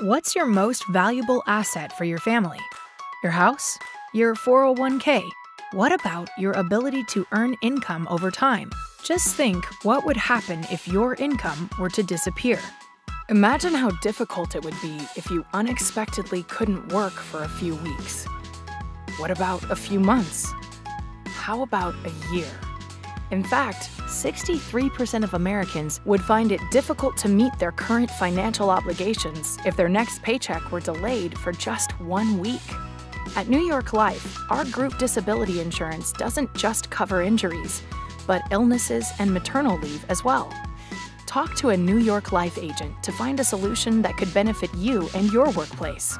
What's your most valuable asset for your family? Your house? Your 401k? What about your ability to earn income over time? Just think what would happen if your income were to disappear. Imagine how difficult it would be if you unexpectedly couldn't work for a few weeks. What about a few months? How about a year? In fact, 63% of Americans would find it difficult to meet their current financial obligations if their next paycheck were delayed for just one week. At New York Life, our group disability insurance doesn't just cover injuries, but illnesses and maternal leave as well. Talk to a New York Life agent to find a solution that could benefit you and your workplace.